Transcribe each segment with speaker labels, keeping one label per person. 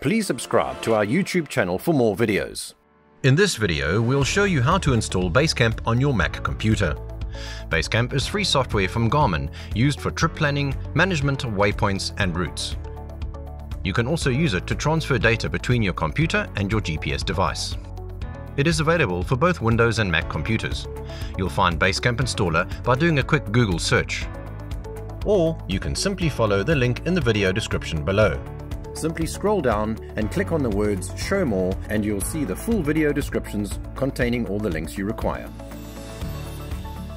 Speaker 1: Please subscribe to our YouTube channel for more videos.
Speaker 2: In this video, we'll show you how to install Basecamp on your Mac computer. Basecamp is free software from Garmin used for trip planning, management of waypoints and routes. You can also use it to transfer data between your computer and your GPS device. It is available for both Windows and Mac computers. You'll find Basecamp installer by doing a quick Google search. Or you can simply follow the link in the video description below.
Speaker 1: Simply scroll down and click on the words Show More and you'll see the full video descriptions containing all the links you require.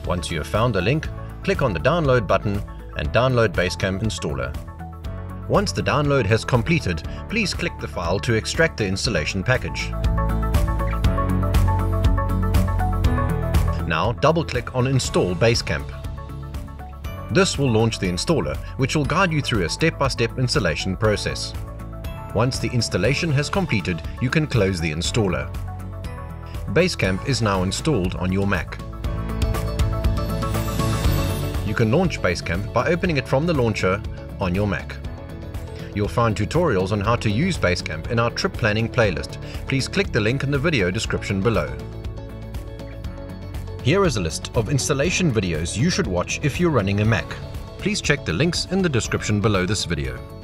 Speaker 2: Once you have found the link, click on the download button and download Basecamp installer. Once the download has completed, please click the file to extract the installation package. Now double-click on Install Basecamp. This will launch the installer, which will guide you through a step-by-step -step installation process. Once the installation has completed, you can close the installer. Basecamp is now installed on your Mac. You can launch Basecamp by opening it from the launcher on your Mac. You'll find tutorials on how to use Basecamp in our trip planning playlist. Please click the link in the video description below. Here is a list of installation videos you should watch if you're running a Mac. Please check the links in the description below this video.